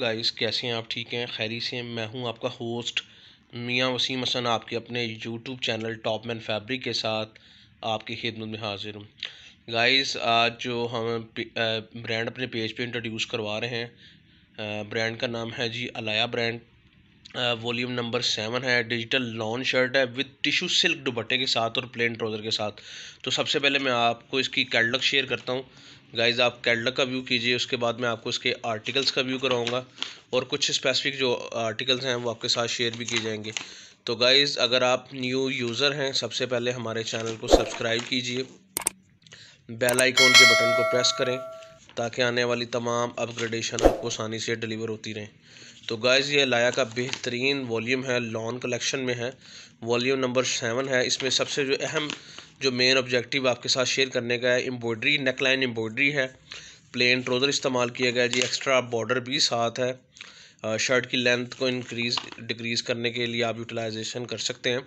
Guys कैसे हैं आप? ठीक हैं? खैरी से मैं हूँ आपका होस्ट मियाँ वसीम हसन, आपके अपने YouTube channel top man fabric के साथ आपकी खिदमत में हाजिर हूँ। गाइस आज जो हम ब्रांड अपने पेज पे इंट्रोड्यूस करवा रहे हैं ब्रांड का नाम है जी Alaya brand volume number seven है डिजिटल लॉन शर्ट है विद टिशू सिल्क दुपट्टे के साथ और प्लेन ट्राउज़र के साथ। तो सबसे पहले मैं आपको इसकी कैटलॉग शेयर करता हूँ। गाइज़ आप कैटलॉग का व्यू कीजिए, उसके बाद मैं आपको इसके आर्टिकल्स का व्यू कराऊँगा। और कुछ स्पेसिफिक जो आर्टिकल्स हैं, वो आपके साथ शेयर भी किए जाएँगे। तो गाइज़ अगर आप न्यू यूज़र हैं, सबसे पहले हमारे चैनल को सब्सक्राइब कीजिए। बेल आइकॉन के बटन को प्रेस करें, ताकि आने वाली तमाम अपग्रेडेशन आपको आसानी से डिलीवर होती रहें। तो गाइज़ ये लाया का बेहतरीन वॉल्यूम है लॉन कलेक्शन में है। वॉल्यूम नंबर सेवन है। इसमें सबसे जो अहम जो मेन ऑब्जेक्टिव आपके साथ शेयर करने का है एम्ब्रॉयडरी नेकलाइन एम्ब्रॉयडरी है। प्लेन ट्रोज़र इस्तेमाल किया गया जी एक्स्ट्रा बॉर्डर भी साथ है। शर्ट की लेंथ को इंक्रीज़ डिक्रीज़ करने के लिए आप यूटिलाइजेशन कर सकते हैं।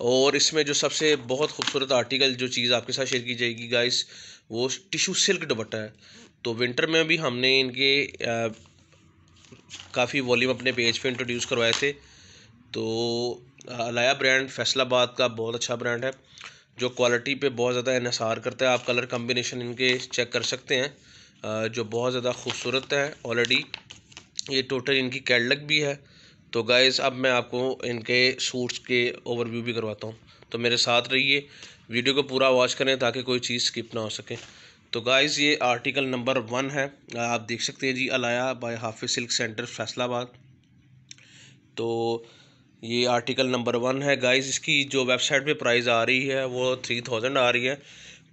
और इसमें जो सबसे बहुत खूबसूरत आर्टिकल जो चीज़ आपके साथ शेयर की जाएगी गाइस वो टिशू सिल्क दुपट्टा है। तो विंटर में भी हमने इनके काफ़ी वॉल्यूम अपने पेज पे इंट्रोड्यूस करवाए थे। तो अलाया ब्रांड फैसलाबाद का बहुत अच्छा ब्रांड है, जो क्वालिटी पे बहुत ज़्यादा इसार करता है। आप कलर कम्बिनेशन इनके चेक कर सकते हैं जो बहुत ज़्यादा खूबसूरत है ऑलरेडी ये टोटल इनकी कैटलग भी है। तो गाइज़ अब मैं आपको इनके सूट्स के ओवरव्यू भी करवाता हूँ। तो मेरे साथ रहिए वीडियो को पूरा वॉच करें ताकि कोई चीज़ स्किप ना हो सके। तो गाइज़ ये आर्टिकल नंबर वन है। आप देख सकते हैं जी, Alaya by Hafiz silk centre Faisalabad. तो ये आर्टिकल नंबर वन है गाइस इसकी जो वेबसाइट पे प्राइस आ रही है, वो थ्री थाउज़ेंड आ रही है.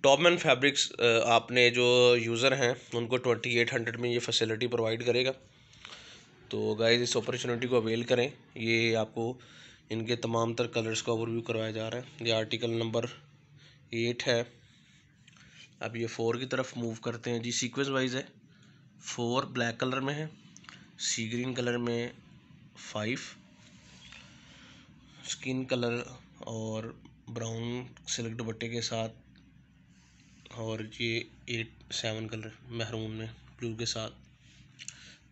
टॉपमैन फैब्रिक्स आपने जो यूज़र हैं, उनको ट्वेंटी एट हंड्रेड में ये फैसिलिटी प्रोवाइड करेगा. तो गाइस इस अपॉर्चुनिटी को अवेल करें. ये आपको इनके तमाम तर कलर्स का ओवरव्यू करवाया जा रहा है. ये आर्टिकल नंबर एट है. अब ये फ़ोर की तरफ़ मूव करते हैं जी. सीक्वेंस वाइज है. फोर ब्लैक कलर में है. सी ग्रीन कलर में फाइव स्किन कलर और ब्राउन सिल्क दुपट्टे के साथ और ये एट सेवन कलर महरून में ब्लू के साथ।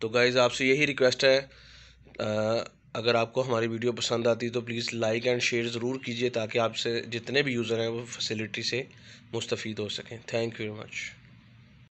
तो गाइज़ आपसे यही रिक्वेस्ट है आ, अगर आपको हमारी वीडियो पसंद आती तो प्लीज़ लाइक एंड शेयर ज़रूर कीजिए ताकि आपसे जितने भी यूज़र हैं वो फैसिलिटी से मुस्तफ़ हो सकें। Thank you very much